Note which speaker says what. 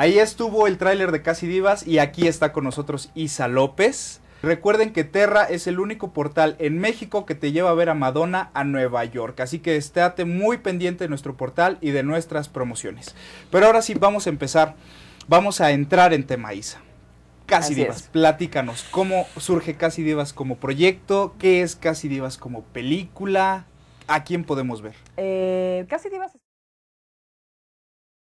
Speaker 1: Ahí estuvo el tráiler de Casi Divas y aquí está con nosotros Isa López. Recuerden que Terra es el único portal en México que te lleva a ver a Madonna a Nueva York. Así que estate muy pendiente de nuestro portal y de nuestras promociones. Pero ahora sí, vamos a empezar. Vamos a entrar en tema Isa. Casi
Speaker 2: Así
Speaker 1: Divas,
Speaker 2: es.
Speaker 1: platícanos, ¿cómo surge Casi Divas como proyecto? ¿Qué es Casi Divas como película? ¿A quién podemos ver?
Speaker 2: Eh, Casi Divas